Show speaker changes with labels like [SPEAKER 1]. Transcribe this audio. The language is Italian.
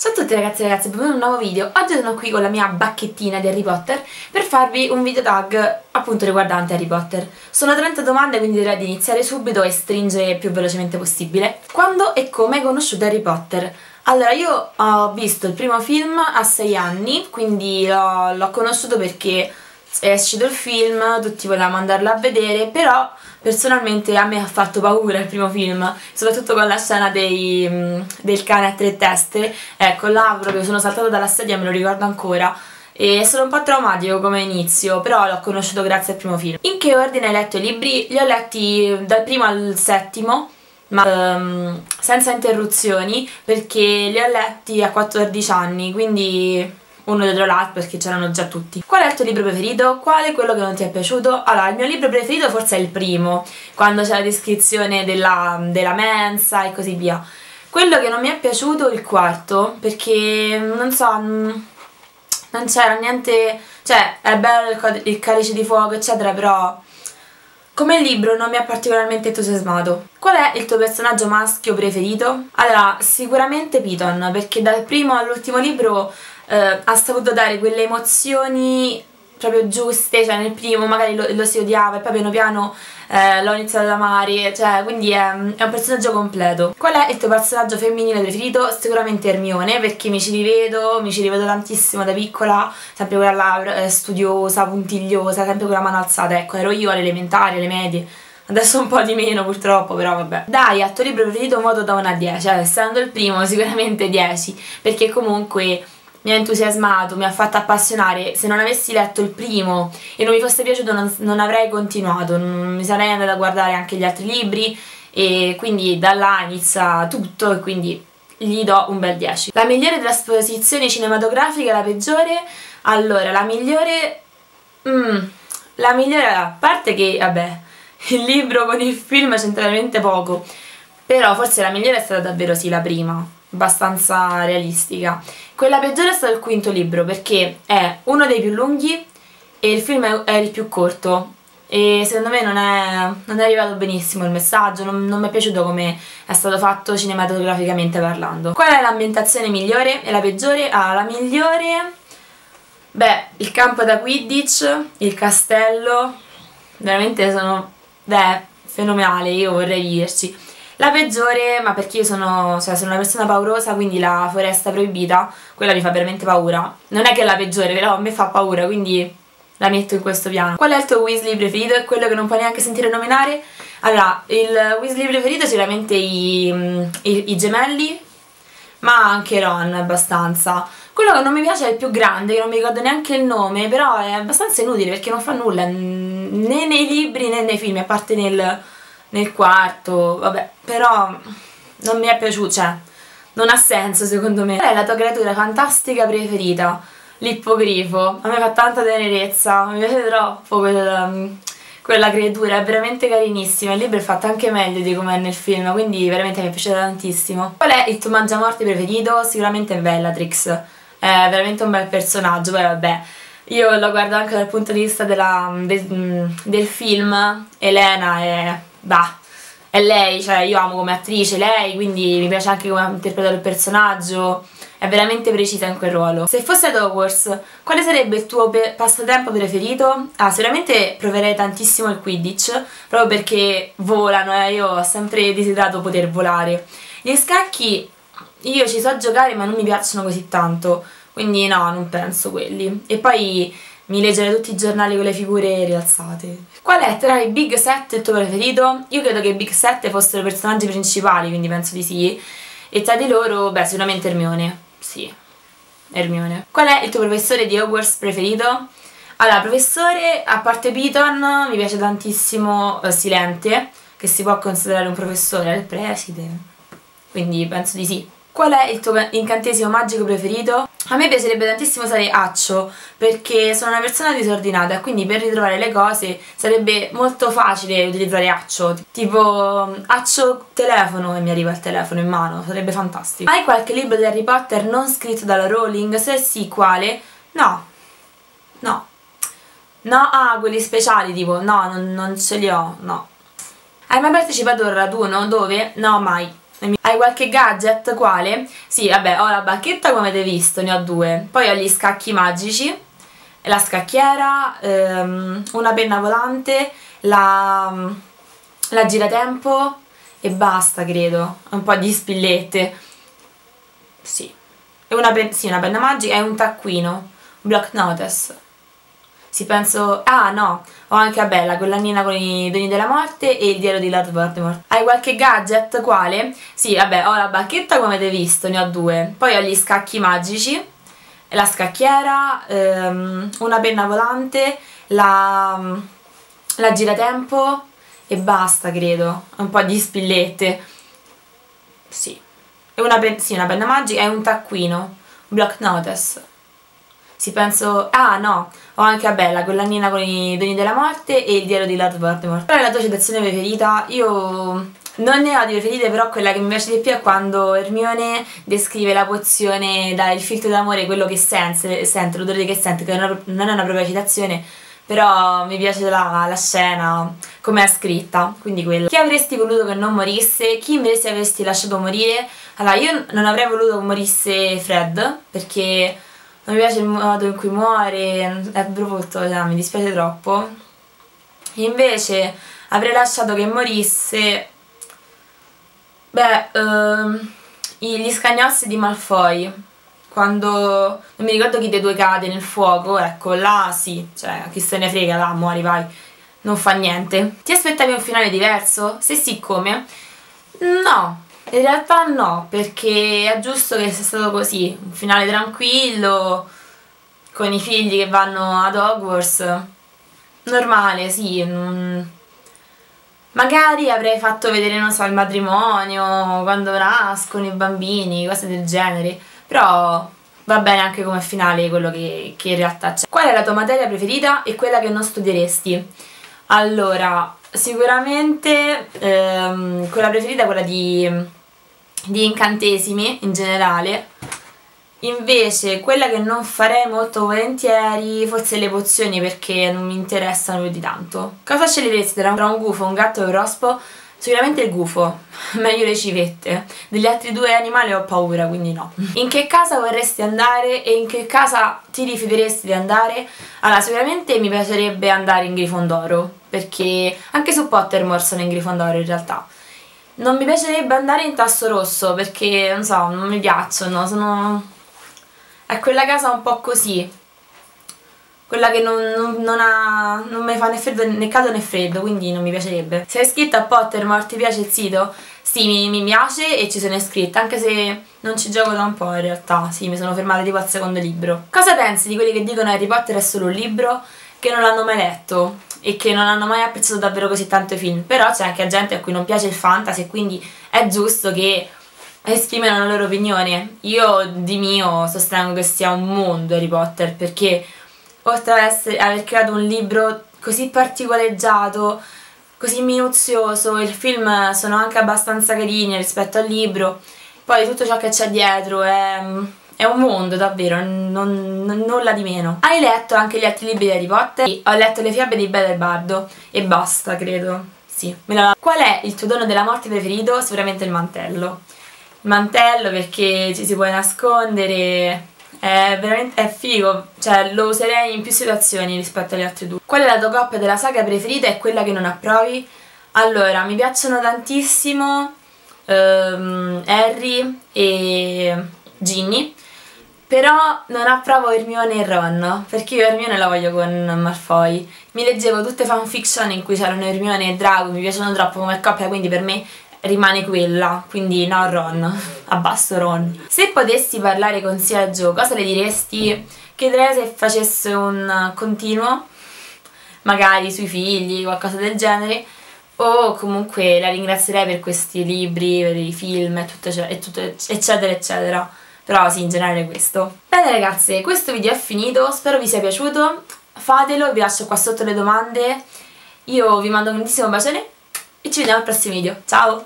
[SPEAKER 1] Ciao a tutti ragazzi e ragazze, benvenuti in un nuovo video. Oggi sono qui con la mia bacchettina di Harry Potter per farvi un video tag appunto riguardante Harry Potter. Sono 30 domande quindi direi di iniziare subito e stringere più velocemente possibile. Quando e come hai conosciuto Harry Potter? Allora, io ho visto il primo film a 6 anni, quindi l'ho conosciuto perché è uscito il film, tutti volevamo andarlo a vedere, però personalmente a me ha fatto paura il primo film, soprattutto con la scena dei, mm, del cane a tre teste, ecco là proprio sono saltata dalla sedia, me lo ricordo ancora. E stato un po' traumatico come inizio, però l'ho conosciuto grazie al primo film. In che ordine hai letto i libri? Li ho letti dal primo al settimo, ma um, senza interruzioni, perché li ho letti a 14 anni, quindi uno dietro l'altro perché c'erano già tutti. Qual è il tuo libro preferito? Qual è quello che non ti è piaciuto? Allora, il mio libro preferito forse è il primo, quando c'è la descrizione della, della mensa e così via. Quello che non mi è piaciuto è il quarto, perché non so, non c'era niente, cioè è bello il, il calice di fuoco eccetera, però come libro non mi ha particolarmente entusiasmato. Qual è il tuo personaggio maschio preferito? Allora, sicuramente Piton, perché dal primo all'ultimo libro eh, ha saputo dare quelle emozioni proprio giuste, cioè nel primo magari lo, lo si odiava e poi piano piano eh, l'ho iniziato ad amare, cioè quindi è, è, un personaggio completo. Qual è il tuo personaggio femminile preferito? Sicuramente Hermione, perché mi ci rivedo, mi ci rivedo tantissimo da piccola, sempre quella là eh, studiosa, puntigliosa, sempre con la mano alzata, ecco, ero io alle elementari, alle medie. Adesso un po' di meno purtroppo, però vabbè. Dai, a tuo libro preferito modo da 1 a 10, cioè essendo il primo sicuramente 10, perché comunque mi ha entusiasmato, mi ha fatto appassionare. Se non avessi letto il primo e non mi fosse piaciuto non, non avrei continuato, non, mi sarei andata a guardare anche gli altri libri e quindi da là inizia tutto e quindi gli do un bel 10. La migliore trasposizione cinematografica, la peggiore? Allora, la migliore... Mm, la migliore, a parte che, vabbè, il libro con il film c'entra veramente poco, però forse la migliore è stata davvero sì la prima, abbastanza realistica. Quella peggiore è stato il quinto libro perché è uno dei più lunghi e il film è, il più corto e secondo me non è, non è arrivato benissimo il messaggio, non, non mi è piaciuto come è stato fatto cinematograficamente parlando. Qual è l'ambientazione migliore e la peggiore? Ah, la migliore... Beh, il campo da Quidditch, il castello, veramente sono... beh, fenomenale, io vorrei viverci. La peggiore, ma perché io sono, cioè, sono una persona paurosa, quindi la foresta proibita, quella mi fa veramente paura. Non è che è la peggiore, però a me fa paura, quindi la metto in questo piano. Qual è il tuo Weasley preferito? È quello che non puoi neanche sentire nominare? Allora, il Weasley preferito è sicuramente i, i, i gemelli, ma anche Ron abbastanza. Quello che non mi piace è il più grande, che non mi ricordo neanche il nome, però è abbastanza inutile perché non fa nulla né nei libri né nei film, a parte nel nel quarto, vabbè, però non mi è piaciuto, cioè, non ha senso secondo me. Qual è la tua creatura fantastica preferita? L'ippogrifo, a me fa tanta tenerezza, mi piace troppo quella, quella creatura, è veramente carinissima, il libro è fatto anche meglio di come è nel film, quindi veramente mi è piaciuta tantissimo. Qual è il tuo mangiamorti preferito? Sicuramente Bellatrix, è veramente un bel personaggio, poi vabbè, io lo guardo anche dal punto di vista della, de, del film, Elena è bah, è lei, cioè io amo come attrice lei, quindi mi piace anche come ha interpretato il personaggio, è veramente precisa in quel ruolo. Se fosse ad Hogwarts, quale sarebbe il tuo passatempo preferito? Ah, sicuramente proverei tantissimo il Quidditch, proprio perché volano, eh? io ho sempre desiderato poter volare. Gli scacchi, io ci so giocare ma non mi piacciono così tanto, quindi no, non penso quelli. E poi mi leggere tutti i giornali con le figure rialzate. Qual è tra i Big 7 il tuo preferito? Io credo che i Big 7 fossero i personaggi principali, quindi penso di sì. E tra di loro, beh, sicuramente Hermione. Sì, Hermione. Qual è il tuo professore di Hogwarts preferito? Allora, professore, a parte Piton, mi piace tantissimo uh, Silente, che si può considerare un professore, è il preside. Quindi penso di sì. Qual è il tuo incantesimo magico preferito? A me piacerebbe tantissimo usare accio perché sono una persona disordinata quindi per ritrovare le cose sarebbe molto facile utilizzare accio tipo accio telefono e mi arriva il telefono in mano, sarebbe fantastico Hai qualche libro di Harry Potter non scritto dalla Rowling? Se sì, quale? No No No, ah, quelli speciali tipo, no, non, non ce li ho, no Hai mai partecipato a un raduno? Dove? No, mai Hai qualche gadget? Quale? Sì, vabbè, ho la bacchetta come avete visto, ne ho due. Poi ho gli scacchi magici, la scacchiera, ehm, una penna volante, la, la giratempo e basta, credo. Un po' di spillette. Sì. E una, sì, una penna magica e un taccuino. Block notice. Sì, penso... Ah, no! Ho anche, vabbè, la collanina con i doni della morte e il diario di Lord Voldemort. Hai qualche gadget? Quale? Sì, vabbè, ho la bacchetta come avete visto, ne ho due. Poi ho gli scacchi magici, la scacchiera, ehm, una penna volante, la, la giratempo e basta, credo. Un po' di spillette. Sì. E una, pen sì, una penna magica e un taccuino. Block notice. Sì, penso... Ah, no! Ho anche, vabbè, la collanina con i doni della morte e il diario di Lord Voldemort. Qual è la tua citazione preferita? Io... Non ne ho di preferite, però quella che mi piace di più è quando Hermione descrive la pozione dal filtro d'amore, quello che sente, sente l'odore che sente, che non è una propria citazione, però mi piace la, la scena, come è scritta, quindi quella. Chi avresti voluto che non morisse? Chi invece avresti lasciato morire? Allora, io non avrei voluto che morisse Fred, perché non mi piace il modo in cui muore, è brutto, cioè, mi dispiace troppo. Invece avrei lasciato che morisse, beh, ehm, gli scagnossi di Malfoy, quando non mi ricordo chi dei due cade nel fuoco, ecco, là sì, cioè, chi se ne frega, là, muori, vai, non fa niente. Ti aspettavi un finale diverso? Se sì, come? No, in realtà no, perché è giusto che sia stato così, un finale tranquillo, con i figli che vanno ad Hogwarts, normale, sì. Mm. Magari avrei fatto vedere, non so, il matrimonio, quando nascono i bambini, cose del genere, però va bene anche come finale quello che, che in realtà c'è. Qual è la tua materia preferita e quella che non studieresti? Allora, sicuramente ehm, quella preferita è quella di di incantesimi in generale invece quella che non farei molto volentieri forse le pozioni perché non mi interessano più di tanto cosa scegliereste tra un gufo, un gatto e un rospo? Sicuramente il gufo, meglio le civette. Degli altri due animali ho paura, quindi no. In che casa vorresti andare e in che casa ti rifiuteresti di andare? Allora, sicuramente mi piacerebbe andare in Grifondoro, perché anche su Pottermore sono in Grifondoro in realtà. Non mi piacerebbe andare in tasso rosso perché, non so, non mi piacciono, sono... È quella casa un po' così. Quella che non, non, non, ha, non mi fa né, freddo, né caldo né freddo, quindi non mi piacerebbe. Sei iscritta a Pottermore, ti piace il sito? Sì, mi, mi piace e ci sono iscritta, anche se non ci gioco da un po' in realtà. Sì, mi sono fermata tipo al secondo libro. Cosa pensi di quelli che dicono Harry Potter è solo un libro? Che non l'hanno mai letto? E che non hanno mai apprezzato davvero così tanto i film, però c'è anche gente a cui non piace il fantasy e quindi è giusto che esprimano la loro opinione. Io di mio sostengo che sia un mondo Harry Potter perché oltre ad essere, aver creato un libro così particolareggiato, così minuzioso, il film sono anche abbastanza carini rispetto al libro, poi tutto ciò che c'è dietro è è un mondo davvero, non, non, nulla di meno. Hai letto anche gli altri libri di Harry Potter? Sì, ho letto Le fiabe di Belle Bardo e basta, credo. Sì. Qual è il tuo dono della morte preferito? Sicuramente il mantello. Il mantello perché ci si può nascondere, è veramente è figo, cioè lo userei in più situazioni rispetto agli altri due. Qual è la tua coppia della saga preferita e quella che non approvi? Allora, mi piacciono tantissimo um, Harry e Ginny però non approvo Hermione e Ron, perché io Hermione la voglio con Malfoy. Mi leggevo tutte fanfiction in cui c'erano Hermione e Drago, mi piacciono troppo come coppia, quindi per me rimane quella, quindi no Ron, abbasso Ron. Se potessi parlare con sia Joe, cosa le diresti? Chiederei se facesse un continuo, magari sui figli, qualcosa del genere, o comunque la ringrazierei per questi libri, per i film e tutto, tutto eccetera eccetera però sì, in generale questo. Bene ragazze, questo video è finito, spero vi sia piaciuto, fatelo, vi lascio qua sotto le domande, io vi mando un grandissimo bacione e ci vediamo al prossimo video, ciao!